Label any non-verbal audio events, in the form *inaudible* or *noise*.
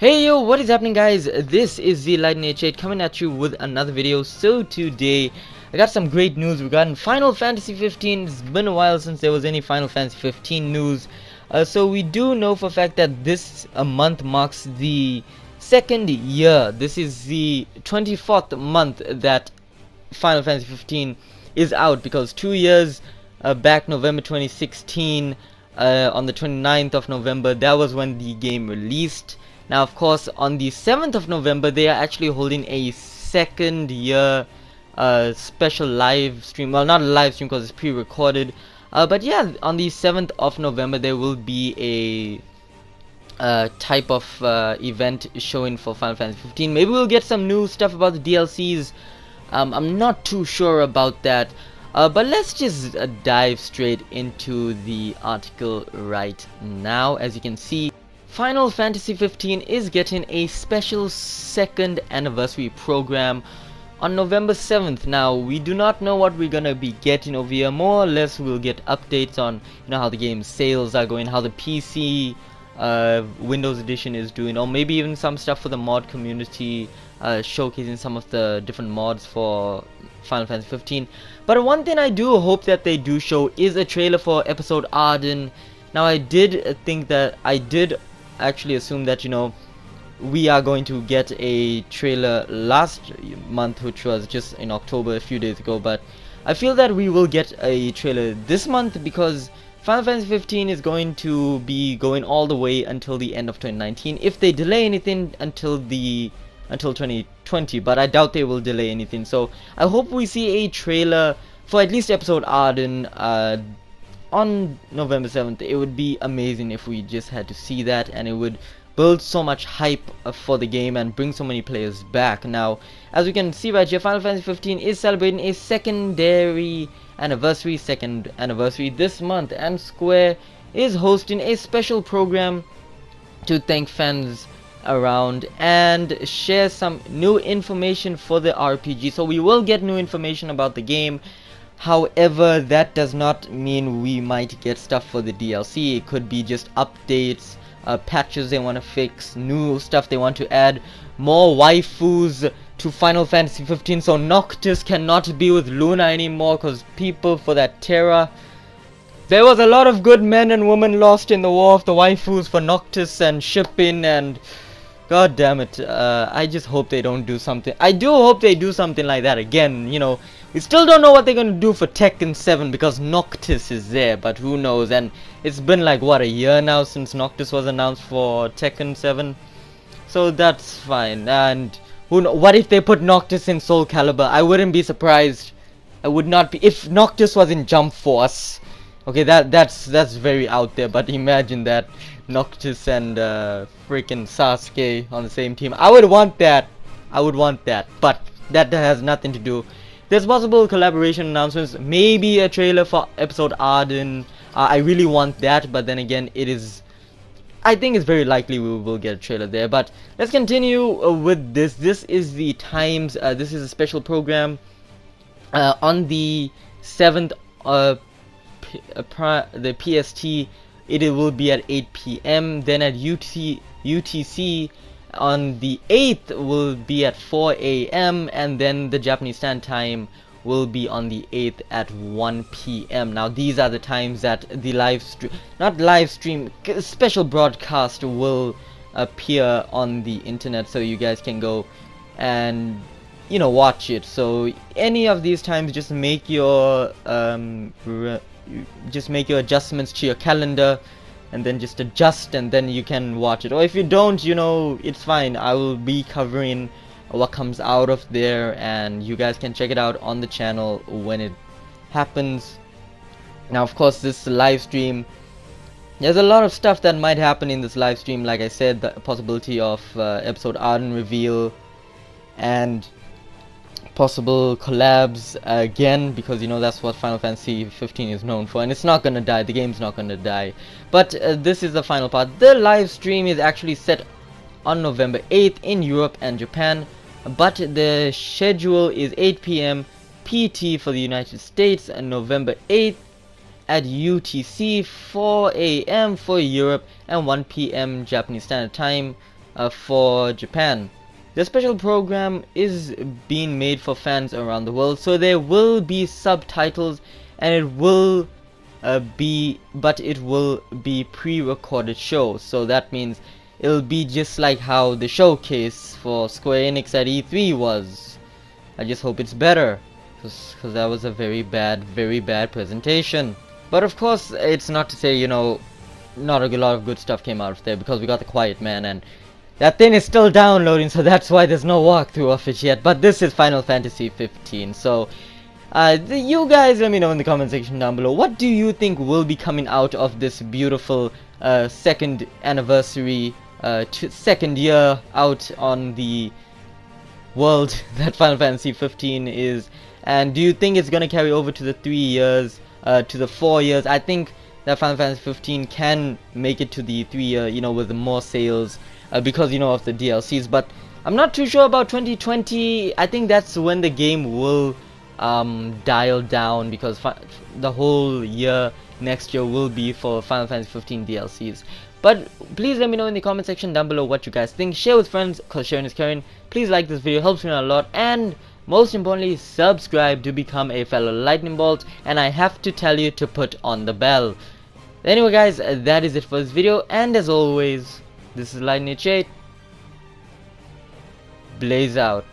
Hey yo, what is happening guys? This is the Lightning H8 coming at you with another video. So today, I got some great news regarding Final Fantasy 15. It's been a while since there was any Final Fantasy 15 news. Uh, so we do know for a fact that this uh, month marks the second year. This is the 24th month that Final Fantasy 15 is out because two years uh, back, November 2016, uh, on the 29th of November, that was when the game released. Now, of course, on the 7th of November, they are actually holding a second year uh, special live stream. Well, not a live stream because it's pre-recorded. Uh, but yeah, on the 7th of November, there will be a uh, type of uh, event showing for Final Fantasy 15. Maybe we'll get some new stuff about the DLCs. Um, I'm not too sure about that. Uh, but let's just uh, dive straight into the article right now. As you can see, Final Fantasy 15 is getting a special second anniversary program on November 7th. Now, we do not know what we're gonna be getting over here. More or less, we'll get updates on you know how the game's sales are going, how the PC uh, Windows Edition is doing, or maybe even some stuff for the mod community, uh, showcasing some of the different mods for Final Fantasy 15. But one thing I do hope that they do show is a trailer for episode Ardyn. Now, I did think that I did actually assume that you know we are going to get a trailer last month which was just in October a few days ago. But I feel that we will get a trailer this month because Final Fantasy 15 is going to be going all the way until the end of 2019 if they delay anything until the until 2020 but I doubt they will delay anything. So I hope we see a trailer for at least episode Ardyn uh, on November 7th, it would be amazing if we just had to see that and it would build so much hype uh, for the game and bring so many players back. Now, as we can see right here, Final Fantasy 15 is celebrating a secondary anniversary, second anniversary this month and Square is hosting a special program to thank fans around and share some new information for the RPG. So we will get new information about the game However, that does not mean we might get stuff for the DLC. It could be just updates, uh, patches they want to fix, new stuff they want to add, more waifus to Final Fantasy 15 so Noctis cannot be with Luna anymore because people for that Terra. There was a lot of good men and women lost in the war of the waifus for Noctis and shipping and god damn it. Uh, I just hope they don't do something. I do hope they do something like that again, you know we still don't know what they're gonna do for Tekken 7 because Noctis is there, but who knows? And it's been like what a year now since Noctis was announced for Tekken 7, so that's fine. And who what if they put Noctis in Soul Calibur? I wouldn't be surprised. I would not be if Noctis was in Jump Force. Okay, that that's that's very out there, but imagine that Noctis and uh, freaking Sasuke on the same team. I would want that. I would want that, but that has nothing to do there's possible collaboration announcements, maybe a trailer for episode Ardyn. Uh, I really want that, but then again, it is... I think it's very likely we will get a trailer there, but let's continue uh, with this. This is the Times, uh, this is a special program. Uh, on the 7th, uh, the PST, it will be at 8 p.m. Then at UT, UTC, on the 8th will be at 4 a.m. and then the Japanese Standard Time will be on the 8th at 1 p.m. Now these are the times that the live stream, not live stream, special broadcast will appear on the internet so you guys can go and you know watch it. So any of these times just make your um just make your adjustments to your calendar and then just adjust and then you can watch it. Or if you don't you know it's fine. I will be covering what comes out of there and you guys can check it out on the channel when it happens. Now of course this live stream there's a lot of stuff that might happen in this live stream like I said the possibility of uh, episode Ardyn reveal. And possible collabs again because you know that's what Final Fantasy 15 is known for and it's not gonna die the game's not gonna die but uh, this is the final part the live stream is actually set on November 8th in Europe and Japan but the schedule is 8 p.m. PT for the United States and November 8th at UTC 4 a.m. for Europe and 1 p.m. Japanese Standard Time uh, for Japan. The special program is being made for fans around the world, so there will be subtitles and it will uh, be, but it will be pre-recorded shows. So that means it'll be just like how the showcase for Square Enix at E3 was. I just hope it's better, because that was a very bad, very bad presentation. But of course, it's not to say, you know, not a lot of good stuff came out of there, because we got The Quiet Man and that thing is still downloading, so that's why there's no walkthrough of it yet. But this is Final Fantasy 15, so uh, you guys let me know in the comment section down below. What do you think will be coming out of this beautiful uh, second anniversary, uh, second year out on the world *laughs* that Final Fantasy 15 is? And do you think it's gonna carry over to the three years, uh, to the four years? I think that Final Fantasy 15 can make it to the three year, you know, with more sales uh, because you know of the DLCs but I'm not too sure about 2020 I think that's when the game will um, dial down because the whole year next year will be for Final Fantasy 15 DLCs but please let me know in the comment section down below what you guys think. Share with friends because sharing is caring. Please like this video helps me out a lot. And most importantly subscribe to become a fellow lightning bolt. And I have to tell you to put on the bell. Anyway guys that is it for this video. And as always this is Lightning H8. Blaze out.